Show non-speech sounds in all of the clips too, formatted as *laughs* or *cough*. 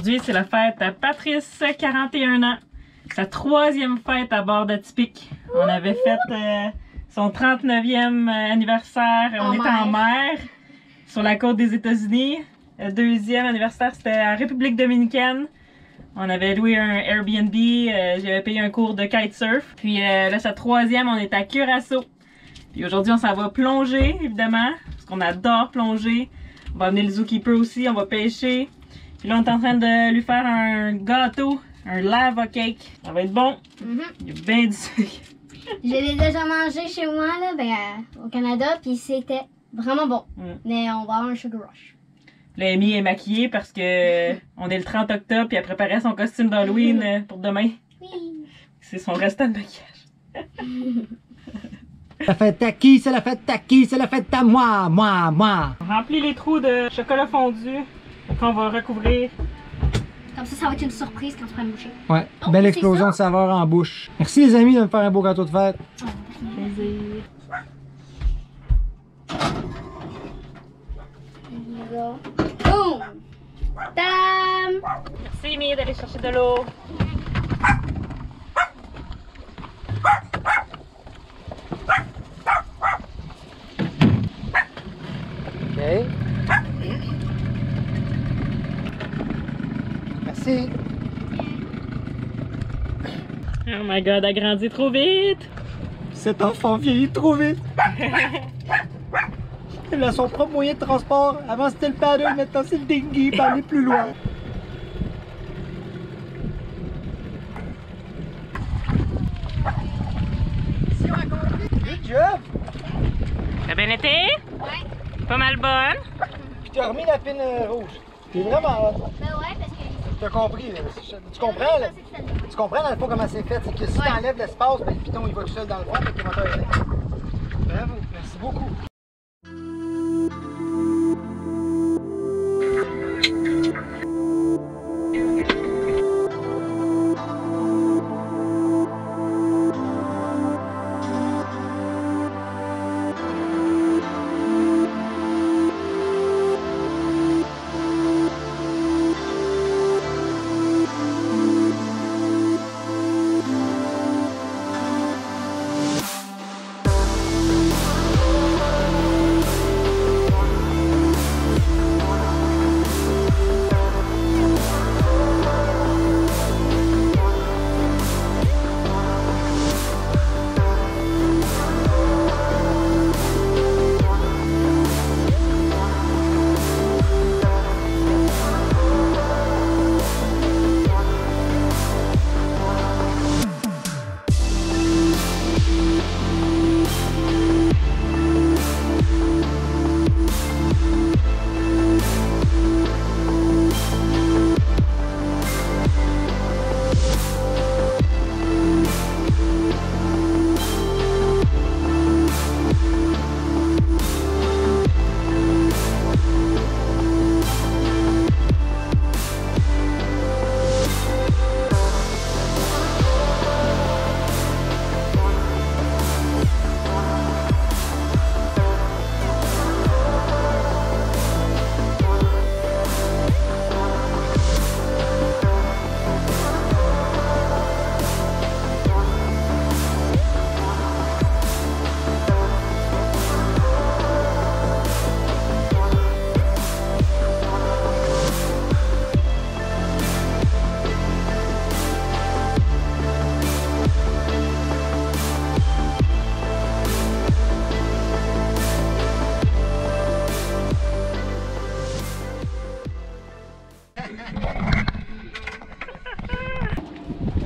Aujourd'hui, c'est la fête à Patrice, 41 ans. Sa troisième fête à bord d'Atypique. On avait fait euh, son 39e anniversaire. On En était en mer. mer sur la côte des États-Unis. Le deuxième anniversaire, c'était en République dominicaine. On avait loué un Airbnb. euh, J'avais payé un cours de kitesurf. Puis euh, là, sa troisième, on est à Curaçao. Puis aujourd'hui, on s'en va plonger, évidemment, parce qu'on adore plonger. On va amener le zookeeper aussi, on va pêcher. Puis là, on est en train de lui faire un gâteau, un lava cake. Ça va être bon. Mhm. Il y a bien du sucre. *laughs* Je l'ai déjà mangé chez moi, là, ben, euh, au Canada, puis c'était vraiment bon. Mm. Mais on va avoir un sugar rush. Là, Amy est maquillée parce que *laughs* on est le 30 octobre, puis elle préparait son costume d'Halloween euh, pour demain. Oui. C'est son restant de maquillage. *laughs* La fête à qui? C'est la fête à qui? C'est la fête à moi, moi, moi. On remplit les trous de chocolat fondu qu'on va recouvrir. Comme ça, ça va être une surprise quand tu prends une bouchée. Ouais, Oh, belle explosion ça? de saveur en bouche. Merci les amis de me faire un beau gâteau de fête. Plaisir. Boom! Tadam! Merci, Amy, d'aller chercher de l'eau. OK. Merci. Oh my god, elle grandit trop vite. Cet enfant vieillit trop vite. Elle a son propre moyen de transport. Avant c'était le paddle, maintenant c'est le dinghy pour aller plus loin. Good job! T'as bien été? Ouais. Pas mal bonne. Puis tu as remis la pine euh, rouge. T'es vraiment... Ben ouais, parce que. Tu as compris, là. Tu comprends, là? Tu comprends dans le fond comment c'est fait? C'est que si tu enlèves l'espace, ben, le piton il va tout seul dans le fond, fait que le moteur est là. Bravo, merci beaucoup.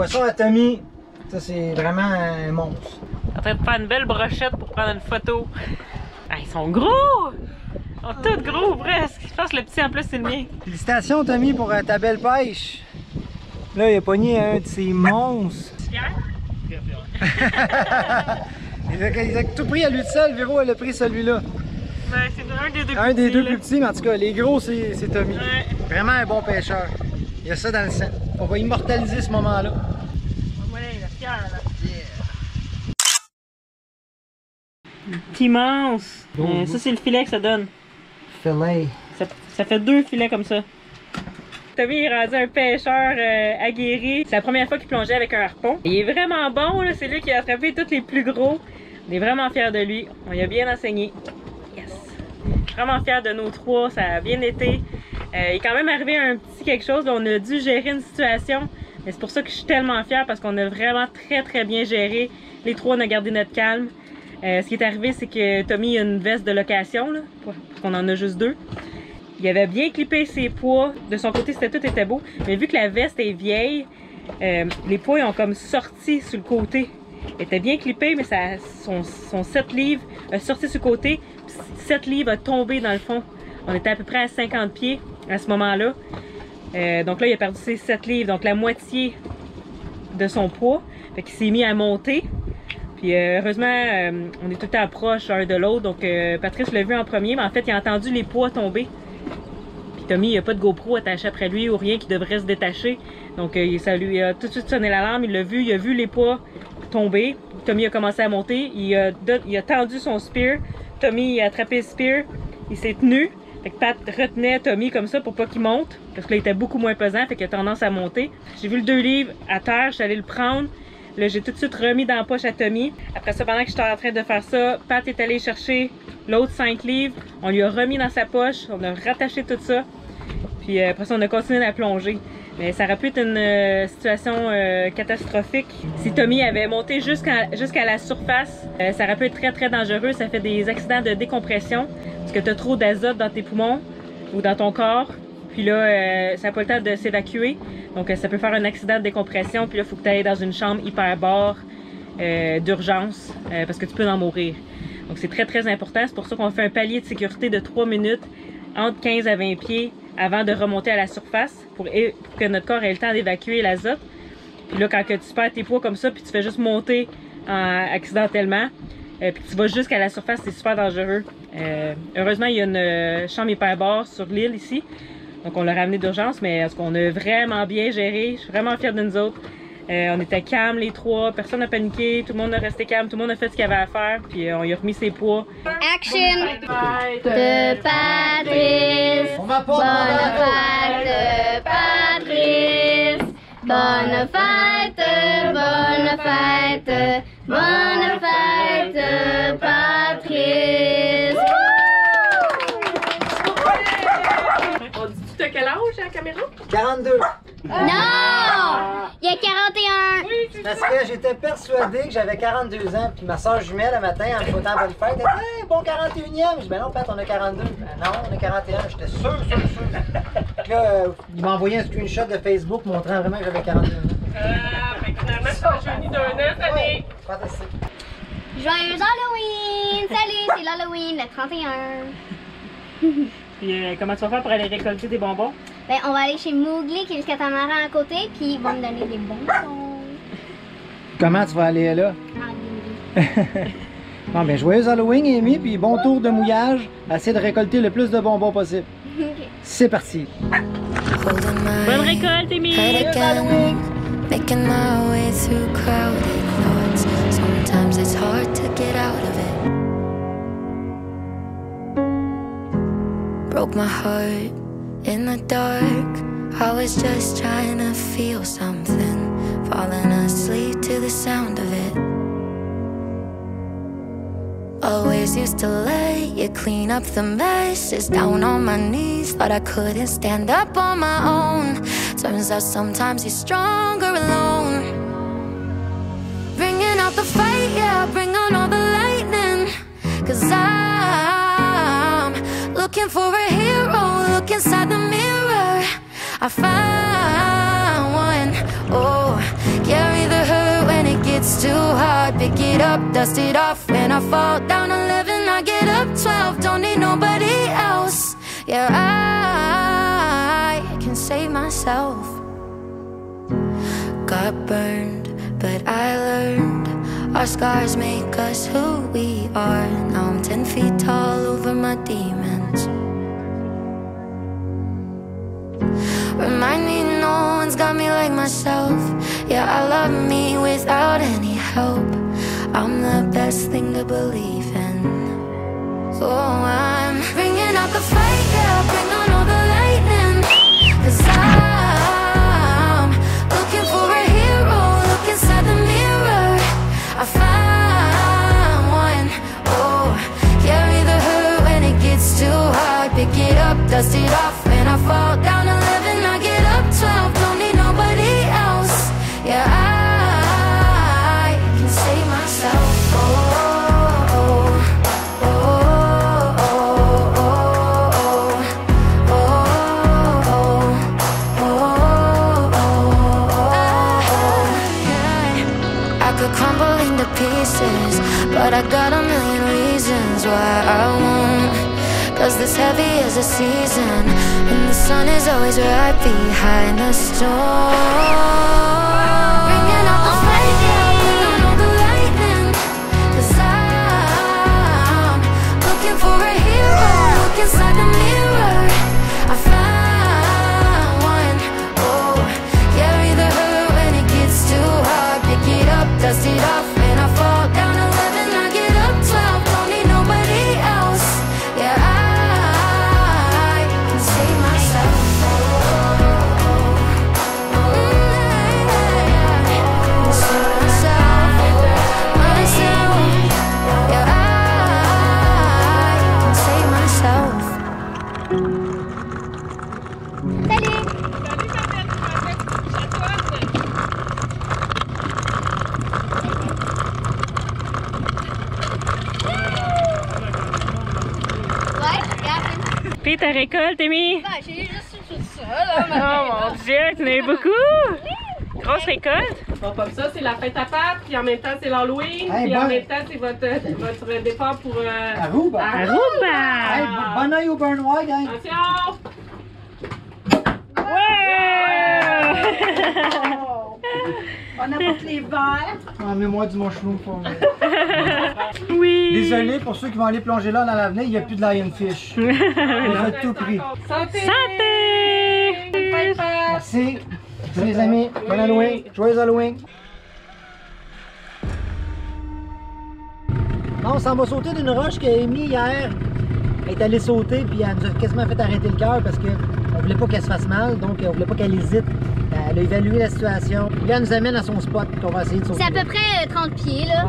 Poisson à Tommy, ça c'est vraiment un monstre. En train de faire une belle brochette pour prendre une photo. Ah, ils sont gros! Ils sont tous gros presque. Je pense que le petit en plus c'est le mien. Félicitations Tommy pour euh, ta belle pêche. Là, il a pogné un de ces monstres. *laughs* *laughs* Il a, il a tout pris à lui de seul, Véro, elle a pris celui-là. Ben, c'est un des deux Un des petits, deux plus petits, mais en tout cas, les gros, c'est c'est Tommy. Ouais. Vraiment un bon pêcheur. Il y a ça dans le sang. On va immortaliser ce moment-là. Ouais, il est fier là. C'est immense. Euh, ça, c'est le filet que ça donne. Filet. Ça, ça fait deux filets comme ça. Tommy est rendu un pêcheur euh, aguerri. C'est la première fois qu'il plongeait avec un harpon. Il est vraiment bon, là. c'est lui qui a attrapé tous les plus gros. On est vraiment fiers de lui. On lui a bien enseigné. Yes! Vraiment fiers de nos trois, ça a bien été. Euh, il est quand même arrivé un petit quelque chose, on a dû gérer une situation. Mais c'est pour ça que je suis tellement fière parce qu'on a vraiment très très bien géré. Les trois, on a gardé notre calme. Euh, ce qui est arrivé, c'est que Tommy a une veste de location, là, qu'on en a juste deux. Il avait bien clippé ses poids. De son côté, c'était tout était beau. Mais vu que la veste est vieille, euh, les poids ont comme sorti sur le côté. Elle était bien clippé, mais ça, son, son 7 livres a sorti sur le côté. Puis 7 livres a tombé dans le fond. On était à peu près à 50 pieds à ce moment-là. Euh, donc là, il a perdu ses 7 livres, donc la moitié de son poids. Fait qu'il s'est mis à monter. Puis euh, heureusement, euh, on est tout temps proche un de l'autre. Donc Patrice l'a vu en premier, mais en fait, il a entendu les poids tomber. Puis Tommy, il n'y a pas de GoPro attaché après lui ou rien qui devrait se détacher. Donc ça lui a tout de suite sonné l'alarme. Il l'a vu, il a vu les poids tomber. Tommy a commencé à monter. Il a tendu son spear. Tommy a attrapé le spear. Il s'est tenu. Fait que Pat retenait Tommy comme ça pour pas qu'il monte. Parce que là, il était beaucoup moins pesant. Fait qu'il a tendance à monter. J'ai vu le deux livres à terre. Je le prendre. Là, j'ai tout de suite remis dans la poche à Tommy. Après ça, pendant que j'étais en train de faire ça, Pat est allé chercher l'autre 5 livres. On lui a remis dans sa poche. On a rattaché tout ça. Puis euh, après ça, on a continué à plonger. Mais ça aurait pu être une euh, situation euh, catastrophique. Si Tommy avait monté jusqu'à la surface, euh, ça aurait pu être très très dangereux. Ça fait des accidents de décompression parce que tu as trop d'azote dans tes poumons ou dans ton corps. Puis là, ça n'a pas le temps de s'évacuer. Donc ça peut faire un accident de décompression. Puis là, il faut que tu ailles dans une chambre hyperbare euh, d'urgence parce que tu peux en mourir. Donc c'est très très important. C'est pour ça qu'on fait un palier de sécurité de 3 minutes entre 15 à 20 pieds avant de remonter à la surface pour, que notre corps ait le temps d'évacuer l'azote. Puis là, quand que tu perds tes poids comme ça, puis tu fais juste monter en- accidentellement, euh, puis tu vas jusqu'à la surface, c'est super dangereux. Euh, heureusement, il y a une euh, chambre hyperbare sur l'île ici. Donc on l'a ramené d'urgence, mais est-ce qu'on a vraiment bien géré? Je suis vraiment fière de nous autres. Euh, on était calmes les trois, personne n'a paniqué, tout le monde a resté calme, tout le monde a fait ce qu'il avait à faire, puis euh, on y a remis ses poids. Action de Patrice. On va pas Bonne fête de Patrice. Bonne fête, bonne fête, bonne fête, Patrice. On dit tu as quel âge à la caméra? 42. Non! Il y a 41. Parce que j'étais persuadé que j'avais 42 ans, puis ma soeur jumelle, le matin, en me foutant bonne fête, elle dit Hey, bon 41e. Je dis Ben non, Pat, on a 42. Ben non, on a 41. J'étais sûr, sûr, sûr. Puis là, euh, il m'a envoyé un screenshot de Facebook montrant vraiment que j'avais 42 ans. Ah, que finalement, tu as jeuni d'un an année. Fantastique. Joyeux Halloween! Salut, c'est l'Halloween, le 31. Puis euh, comment tu vas faire pour aller récolter des bonbons? Ben, on va aller chez Mowgli qui est le catamaran à côté, puis ils vont me donner des bonbons. Comment tu vas aller là? Ah, *laughs* Bon, ben, joyeux Halloween, Amy, puis bon tour de mouillage. Essaye de récolter le plus de bonbons possible. C'est parti. Bonne récolte, Amy! making my way through crowded thoughts. Sometimes it's hard to get out of it. Broke my heart in the dark. I was just trying to feel something, falling asleep to the sound of it. Always used to lay you clean up the messes down on my knees. Thought I couldn't stand up on my own. Turns out sometimes you're stronger alone. Bringing out the fight, yeah, bring on all the lightning. Cause I'm looking for a I find one. Oh, carry the hurt when it gets too hard. Pick it up, dust it off. When I fall down 11, I get up 12. Don't need nobody else. Yeah, I can save myself. Got burned, but I learned. Our scars make us who we are. Now I'm 10 feet tall over my demons. Remind me no one's got me like myself. Yeah, I love me without any help. I'm the best thing to believe in. So I'm bringing out the fight, But I got a million reasons why I won't. Cause this heavy is a season, and the sun is always right behind the storm. Bringing out the dust it off, la fête à Pâques, puis en même temps, c'est l'Halloween, Hey, puis en même temps, c'est votre, votre départ pour. Euh... Aruba. Aruba. Aruba! bon oeil au burn white, gang. Attention! On apporte les verres. *laughs* Ah, mets-moi du mushroom pour moi. oui! Désolé pour ceux qui vont aller plonger là dans l'avenir, il n'y a plus de lionfish. *laughs* On a tout pris. Santé! Santé! Merci. Salut les amis. Bon Halloween. Joyeux Halloween. Non, on s'en va sauter d'une roche que Amy hier est allée sauter puis elle nous a quasiment fait arrêter le cœur parce qu'on voulait pas qu'elle se fasse mal, donc on voulait pas qu'elle hésite. Elle a évalué la situation. Puis là, elle nous amène à son spot qu'on va essayer de sauter. C'est à peu près euh, 30 pieds, là.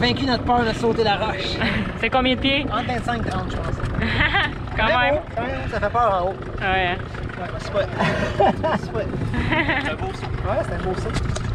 Vaincu notre peur de sauter la roche. *laughs* C'est combien de pieds? Entre 25 et 30, je pense. *laughs* Quand même! quand même, ça fait peur en haut. Ouais. Ouais, c'est pas. *laughs* c'est pas. C'est un beau saut. Ouais, c'est un beau saut.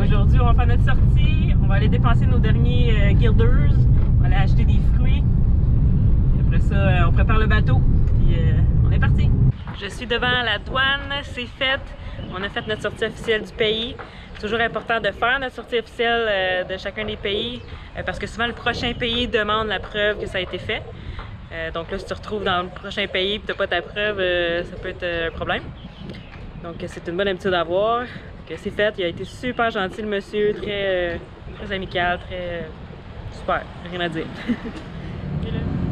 Aujourd'hui, on va faire notre sortie. On va aller dépenser nos derniers euh, guilders. On va aller acheter des fruits. Après ça, euh, on prépare le bateau. Puis euh, on est parti. Je suis devant la douane. C'est fait. On a fait notre sortie officielle du pays. C'est toujours important de faire notre sortie officielle euh, de chacun des pays parce que souvent le prochain pays demande la preuve que ça a été fait. Euh, donc là, si tu te retrouves dans le prochain pays et tu n'as pas ta preuve, euh, ça peut être euh, un problème. Donc c'est une bonne habitude à avoir. Donc, C'est fait, il a été super gentil le monsieur, très, euh, très amical, très euh, super, rien à dire. *laughs*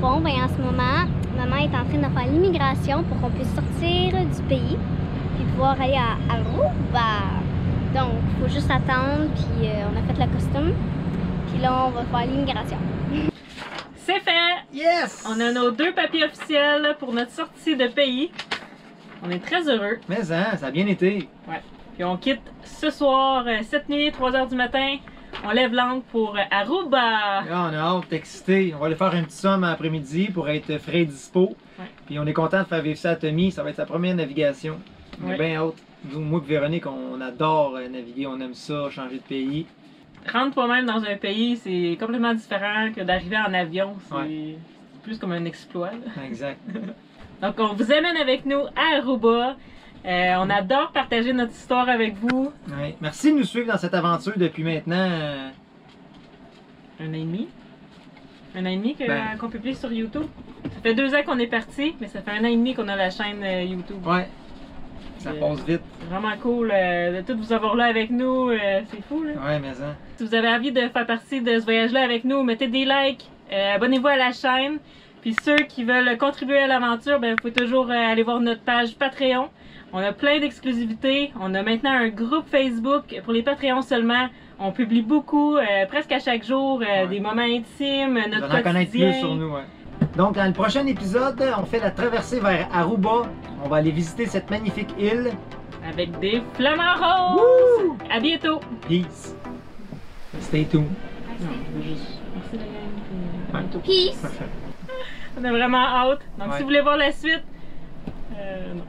Bon, ben en ce moment, maman est en train de faire l'immigration pour qu'on puisse sortir du pays puis pouvoir aller à Aruba. Donc, il faut juste attendre, puis euh, on a fait le costume. Puis là, on va faire l'immigration. *laughs* C'est fait! Yes! On a nos deux papiers officiels pour notre sortie de pays. On est très heureux. Mais hein, ça a bien été. Puis on quitte ce soir, cette nuit, 3h du matin. On lève l'ancre pour euh, Aruba. Là, on a hâte, excité. On va aller faire un petit somme après-midi pour être frais et dispo. Ouais. Puis on est content de faire vivre ça à Tommy. Ça va être sa première navigation. On Ouais. est bien hâte. Moi et Véronique, on adore euh, naviguer. On aime ça, changer de pays. Rentre toi-même dans un pays, c'est complètement différent que d'arriver en avion. C'est Ouais. plus comme un exploit. là. Exact. *laughs* Donc on vous amène avec nous à Aruba. Euh, on adore partager notre histoire avec vous. Ouais. Merci de nous suivre dans cette aventure depuis maintenant. euh, Un an et demi. Un an et demi que- Ben. qu'on publie sur YouTube. Ça fait deux ans qu'on est parti, mais ça fait un an et demi qu'on a la chaîne euh, YouTube. Ouais. Ça Euh, passe vite. C'est vraiment cool euh, de tout vous avoir là avec nous. euh, c'est fou, là. Ouais, mais hein. Si vous avez envie de faire partie de ce voyage-là avec nous, mettez des likes, euh, abonnez-vous à la chaîne. Puis ceux qui veulent contribuer à l'aventure, ben, vous pouvez toujours euh, aller voir notre page Patreon. On a plein d'exclusivités. On a maintenant un groupe Facebook pour les Patreons seulement. On publie beaucoup, euh, presque à chaque jour, euh, Ouais. des moments intimes, notre allez en connaître quotidien. plus sur nous, ouais. Donc, dans le prochain épisode, on fait la traversée vers Aruba. On va aller visiter cette magnifique île. Avec des flamants roses. À bientôt. Peace. Stay tuned. Non, je veux juste- Merci la gang. Peace! On a vraiment hâte. Donc, Ouais. si vous voulez voir la suite, euh, non.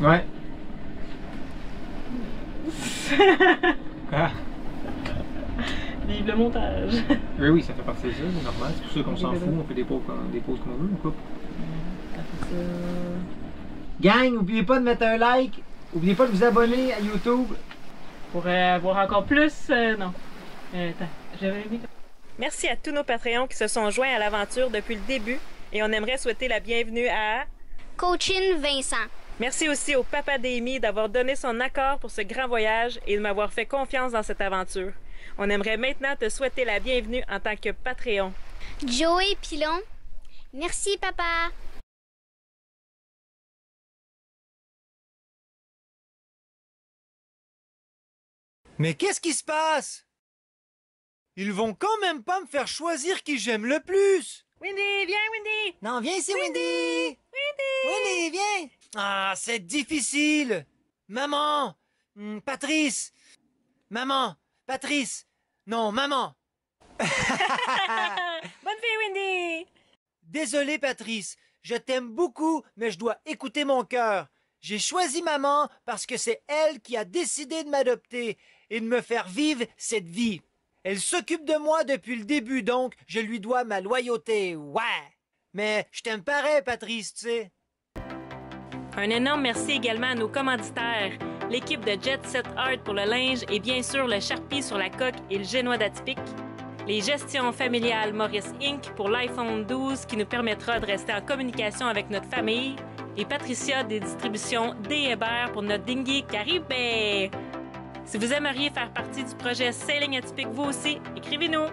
Ouais. Ah. *laughs* Vive le montage. Oui, oui, ça fait partie de ça, c'est normal. C'est pour ça qu'on s'en fout. On fait des pauses, qu'on veut, on coupe. Gang, n'oubliez pas de mettre un like. N'oubliez pas de vous abonner à YouTube. Pour euh, voir encore plus, euh, non. Euh, attends, j'avais mis. Merci à tous nos Patreons qui se sont joints à l'aventure depuis le début et on aimerait souhaiter la bienvenue à. Coaching Vincent. Merci aussi au Papa d'Amy d'avoir donné son accord pour ce grand voyage et de m'avoir fait confiance dans cette aventure. On aimerait maintenant te souhaiter la bienvenue en tant que Patreon. Joey Pilon. Merci, papa. Mais qu'est-ce qui se passe? Ils vont quand même pas me faire choisir qui j'aime le plus Windy, viens Windy! Non, viens ici, Wendy Wendy, viens Ah, c'est difficile Maman Hmm, Patrice Maman Patrice Non, maman *laughs* Bonne fille Windy! Désolé, Patrice. Je t'aime beaucoup, mais je dois écouter mon cœur. J'ai choisi maman parce que c'est elle qui a décidé de m'adopter et de me faire vivre cette vie. Elle s'occupe de moi depuis le début, donc je lui dois ma loyauté. Ouais. Mais je t'aime pareil, Patrice, tu sais. Un énorme merci également à nos commanditaires, l'équipe de Jet Set Art pour le linge et bien sûr le Sharpie sur la coque et le génois d'atypique, les gestions familiales Maurice Inc. pour l'iPhone 12 qui nous permettra de rester en communication avec notre famille, et Patricia des distributions D. Hébert pour notre dinghy Caribé. Si vous aimeriez faire partie du projet Sailing Atypique vous aussi, écrivez-nous.